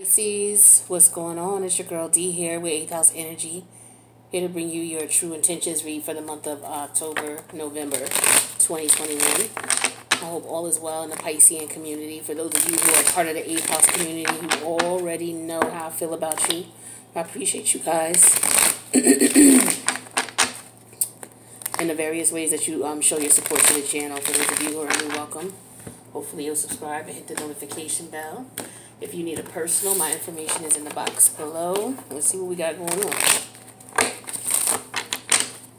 Pisces, what's going on? It's your girl D here with 8th House Energy. Here to bring you your true intentions read for the month of October, November 2021. I hope all is well in the Piscean community. For those of you who are part of the 8th House community who already know how I feel about you, I appreciate you guys. in the various ways that you um, show your support to the channel. For those of you who are new, welcome. Hopefully you'll subscribe and hit the notification bell. If you need a personal, my information is in the box below. Let's see what we got going on.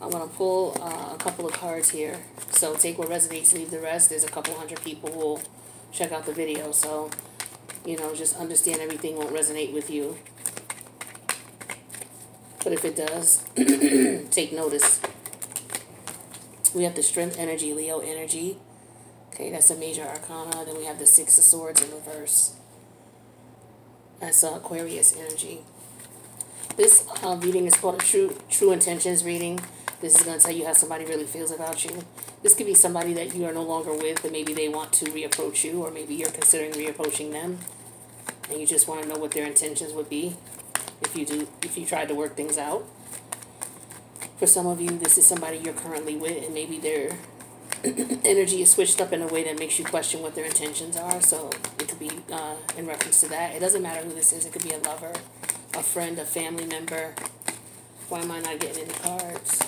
I'm going to pull uh, a couple of cards here. So take what resonates, leave the rest. There's a couple hundred people who will check out the video. So, you know, just understand everything won't resonate with you. But if it does, take notice. We have the Strength Energy, Leo Energy. Okay, that's a major arcana. Then we have the Six of Swords in reverse. That's uh, Aquarius energy. This uh, reading is called a true true intentions reading. This is going to tell you how somebody really feels about you. This could be somebody that you are no longer with, but maybe they want to reapproach you, or maybe you're considering reapproaching them, and you just want to know what their intentions would be if you do if you tried to work things out. For some of you, this is somebody you're currently with, and maybe their energy is switched up in a way that makes you question what their intentions are. So it could be uh, in reference to that. It doesn't matter who this is. It could be a lover, a friend, a family member. Why am I not getting any cards?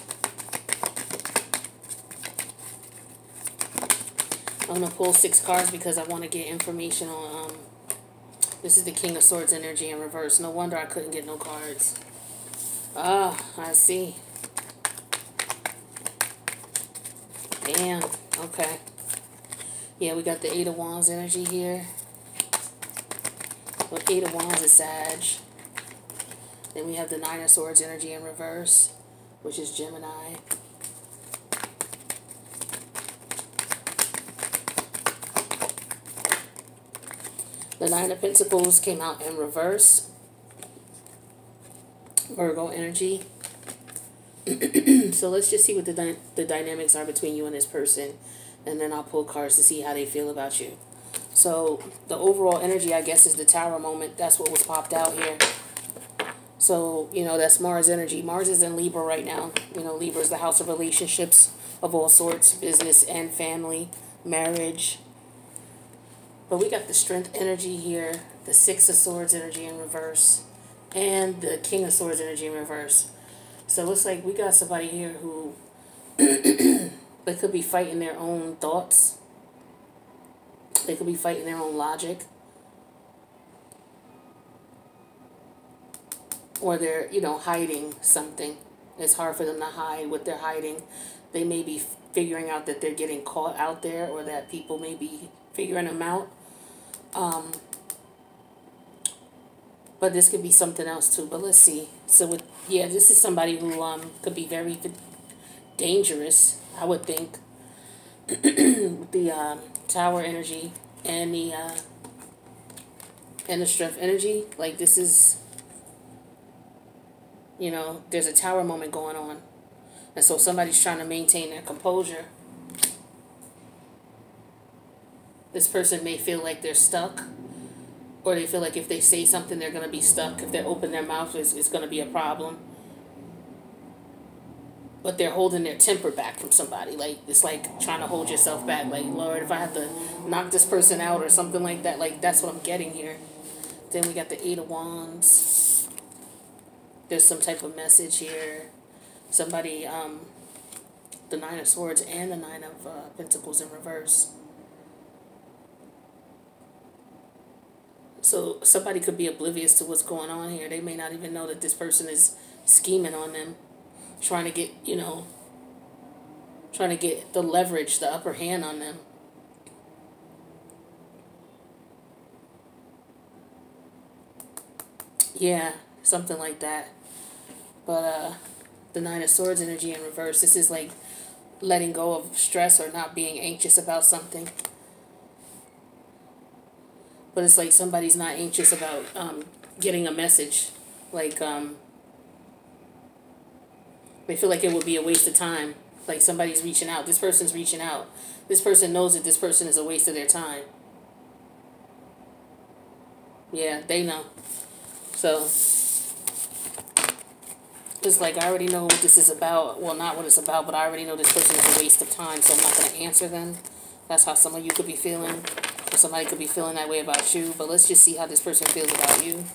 I'm going to pull six cards because I want to get information on... Um, this is the King of Swords energy in reverse. No wonder I couldn't get no cards. Ah, I see. Damn. Okay. Yeah, we got the Eight of Wands energy here. With Eight of Wands is Sag. Then we have the Nine of Swords energy in reverse, which is Gemini. The Nine of Pentacles came out in reverse. Virgo energy. so let's just see what the, dy the dynamics are between you and this person. And then I'll pull cards to see how they feel about you. So the overall energy, I guess, is the tower moment. That's what was popped out here. So, you know, that's Mars energy. Mars is in Libra right now. You know, Libra is the house of relationships of all sorts, business and family, marriage. But we got the strength energy here, the Six of Swords energy in reverse, and the King of Swords energy in reverse. So it looks like we got somebody here who they could be fighting their own thoughts they could be fighting their own logic. Or they're, you know, hiding something. It's hard for them to hide what they're hiding. They may be figuring out that they're getting caught out there or that people may be figuring them out. Um, but this could be something else too. But let's see. So with yeah, this is somebody who um could be very dangerous. I would think. the um, tower energy and the uh, and the strength energy. Like this is, you know, there's a tower moment going on, and so somebody's trying to maintain their composure. This person may feel like they're stuck, or they feel like if they say something, they're going to be stuck. If they open their mouth, it's, it's going to be a problem but they're holding their temper back from somebody. Like it's like trying to hold yourself back. Like Lord, if I have to knock this person out or something like that, like that's what I'm getting here. Then we got the Eight of Wands. There's some type of message here. Somebody, um, the Nine of Swords and the Nine of uh, Pentacles in reverse. So somebody could be oblivious to what's going on here. They may not even know that this person is scheming on them trying to get, you know, trying to get the leverage, the upper hand on them. Yeah, something like that. But uh the Nine of Swords energy in reverse. This is like letting go of stress or not being anxious about something. But it's like somebody's not anxious about um, getting a message. Like, um, they feel like it would be a waste of time. Like somebody's reaching out. This person's reaching out. This person knows that this person is a waste of their time. Yeah, they know. So it's like I already know what this is about. Well, not what it's about, but I already know this person is a waste of time, so I'm not going to answer them. That's how some of you could be feeling. Somebody could be feeling that way about you. But let's just see how this person feels about you.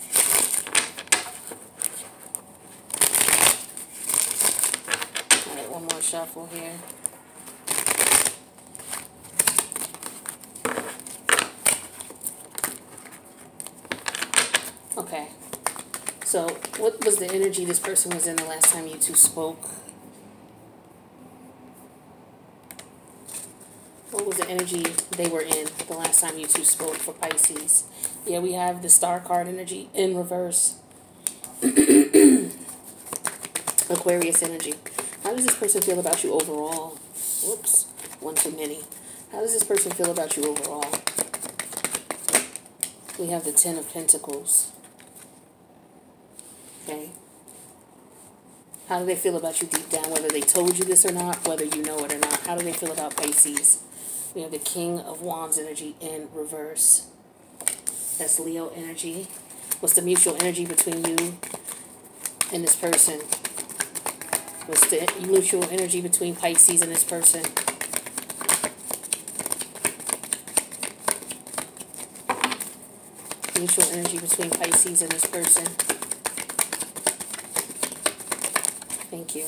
Alright, one more shuffle here. Okay. So, what was the energy this person was in the last time you two spoke? What was the energy they were in the last time you two spoke for Pisces? Yeah, we have the star card energy in reverse. Aquarius energy. How does this person feel about you overall? Whoops, one too many. How does this person feel about you overall? We have the Ten of Pentacles. Okay. How do they feel about you deep down, whether they told you this or not, whether you know it or not? How do they feel about Pisces? We have the King of Wands energy in reverse. That's Leo energy. What's the mutual energy between you and this person? What's the mutual energy between Pisces and this person? Mutual energy between Pisces and this person. Thank you.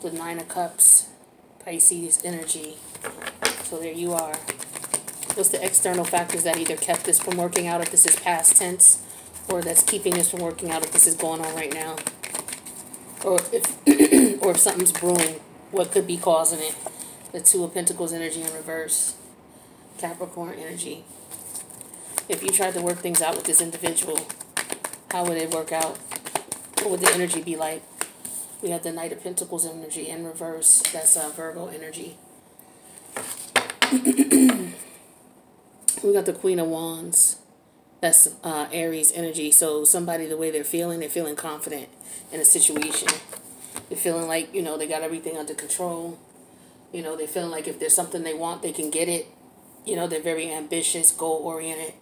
The Nine of Cups, Pisces energy. So there you are. What's the external factors that either kept this from working out if this is past tense, or that's keeping this from working out if this is going on right now? Or if, or if something's brewing, what could be causing it? The Two of Pentacles energy in reverse. Capricorn energy. If you tried to work things out with this individual, how would it work out? What would the energy be like? We have the Knight of Pentacles energy in reverse. That's uh, Virgo energy. we got the Queen of Wands. That's uh, Aries energy. So somebody, the way they're feeling, they're feeling confident in a situation. They're feeling like, you know, they got everything under control. You know, they're feeling like if there's something they want, they can get it. You know, they're very ambitious, goal-oriented.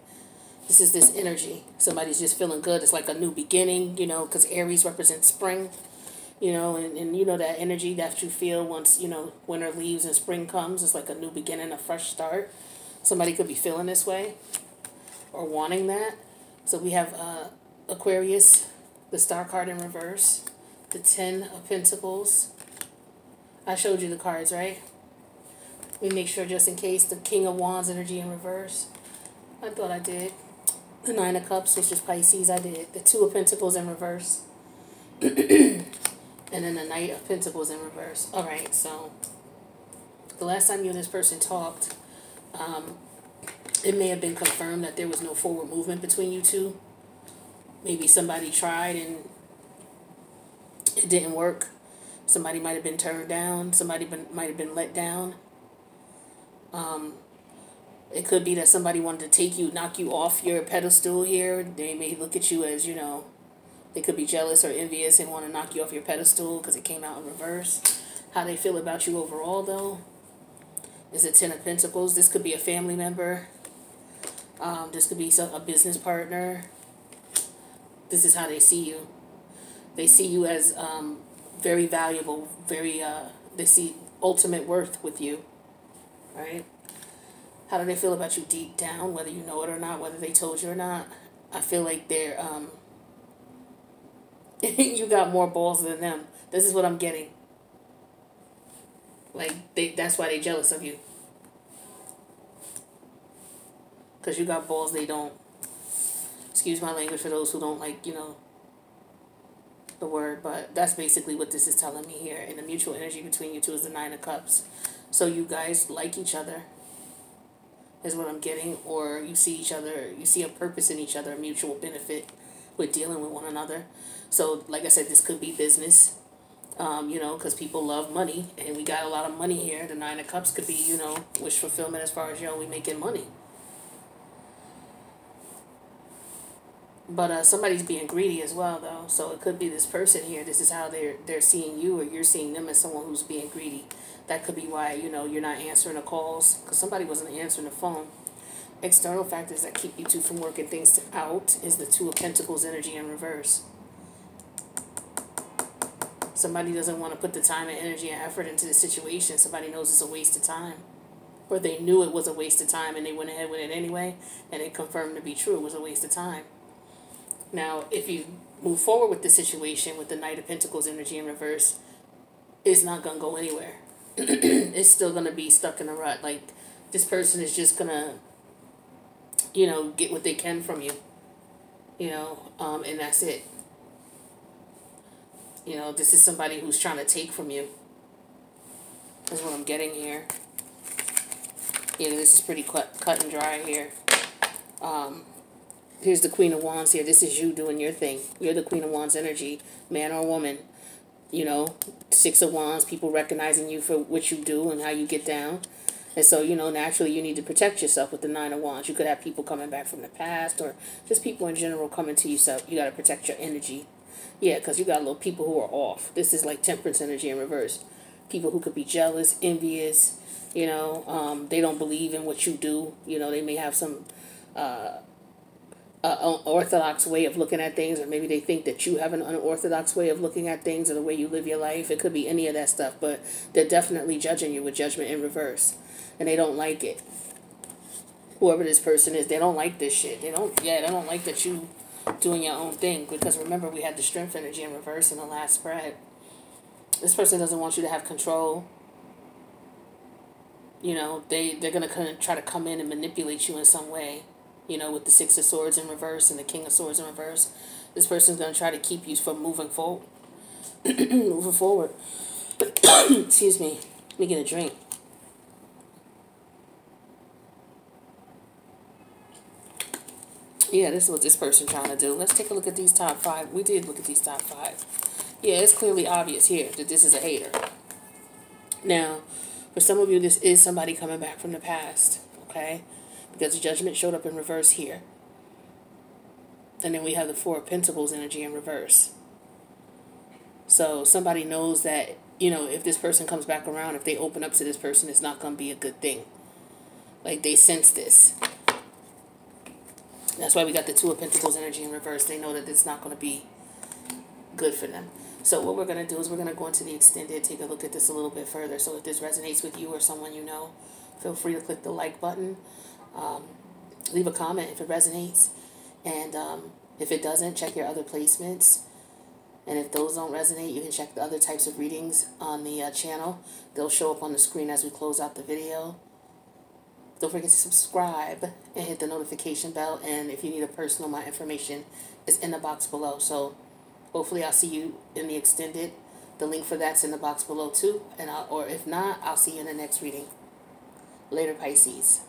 This is this energy. Somebody's just feeling good. It's like a new beginning, you know, because Aries represents spring you know, and, and you know that energy that you feel once, you know, winter leaves and spring comes. It's like a new beginning, a fresh start. Somebody could be feeling this way or wanting that. So we have uh, Aquarius, the star card in reverse, the Ten of Pentacles. I showed you the cards, right? We make sure just in case the King of Wands energy in reverse. I thought I did. The Nine of Cups, which is Pisces, I did. The Two of Pentacles in reverse. And then the Knight of Pentacles in reverse. All right, so the last time you and this person talked, um, it may have been confirmed that there was no forward movement between you two. Maybe somebody tried and it didn't work. Somebody might have been turned down. Somebody been, might have been let down. Um, it could be that somebody wanted to take you, knock you off your pedestal here. They may look at you as, you know, they could be jealous or envious and want to knock you off your pedestal because it came out in reverse. How they feel about you overall, though, is a Ten of Pentacles. This could be a family member. Um, this could be some, a business partner. This is how they see you. They see you as um, very valuable, very, uh, they see ultimate worth with you, right? How do they feel about you deep down, whether you know it or not, whether they told you or not? I feel like they're um, you got more balls than them. This is what I'm getting. Like they that's why they jealous of you. Cause you got balls they don't. Excuse my language for those who don't like, you know, the word, but that's basically what this is telling me here. And the mutual energy between you two is the nine of cups. So you guys like each other is what I'm getting, or you see each other, you see a purpose in each other, a mutual benefit with dealing with one another. So, like I said, this could be business, um, you know, because people love money, and we got a lot of money here. The Nine of Cups could be, you know, wish fulfillment as far as, you know, we making money. But uh, somebody's being greedy as well, though. So it could be this person here. This is how they're they're seeing you, or you're seeing them as someone who's being greedy. That could be why you know you're not answering the calls because somebody wasn't answering the phone. External factors that keep you two from working things out is the Two of Pentacles energy in reverse. Somebody doesn't want to put the time and energy and effort into the situation. Somebody knows it's a waste of time. Or they knew it was a waste of time and they went ahead with it anyway and it confirmed to be true. It was a waste of time. Now, if you move forward with the situation with the Knight of Pentacles energy in reverse, it's not going to go anywhere. it's still going to be stuck in a rut. Like, this person is just going to, you know, get what they can from you. You know, um, and that's it. You know, this is somebody who's trying to take from you. That's what I'm getting here. Yeah, this is pretty cut, cut and dry here. Um, here's the Queen of Wands here. This is you doing your thing. You're the Queen of Wands energy, man or woman. You know, Six of Wands, people recognizing you for what you do and how you get down. And so, you know, naturally you need to protect yourself with the Nine of Wands. You could have people coming back from the past or just people in general coming to you. So you got to protect your energy. Yeah, because you got a little people who are off. This is like temperance energy in reverse. People who could be jealous, envious, you know, um, they don't believe in what you do. You know, they may have some uh, uh, orthodox way of looking at things, or maybe they think that you have an unorthodox way of looking at things or the way you live your life. It could be any of that stuff, but they're definitely judging you with judgment in reverse, and they don't like it. Whoever this person is, they don't like this shit. They don't, yeah, they don't like that you doing your own thing. Because remember, we had the strength energy in reverse in the last spread. This person doesn't want you to have control. You know, they, they're going to try to come in and manipulate you in some way. You know, with the Six of Swords in reverse and the King of Swords in reverse. This person's going to try to keep you from moving forward. moving forward. Excuse me. Let me get a drink. Yeah, this is what this person trying to do. Let's take a look at these top five. We did look at these top five. Yeah, it's clearly obvious here that this is a hater. Now, for some of you, this is somebody coming back from the past, okay? Because the judgment showed up in reverse here. And then we have the Four of Pentacles energy in reverse. So somebody knows that, you know, if this person comes back around, if they open up to this person, it's not going to be a good thing. Like, they sense this. That's why we got the Two of Pentacles energy in reverse. They know that it's not going to be good for them. So what we're going to do is we're going to go into the extended, take a look at this a little bit further. So if this resonates with you or someone you know, feel free to click the like button. Um, leave a comment if it resonates. And um, if it doesn't, check your other placements. And if those don't resonate, you can check the other types of readings on the uh, channel. They'll show up on the screen as we close out the video. Don't forget to subscribe and hit the notification bell. And if you need a personal, my information is in the box below. So hopefully I'll see you in the extended. The link for that's in the box below too. And I'll, or if not, I'll see you in the next reading. Later, Pisces.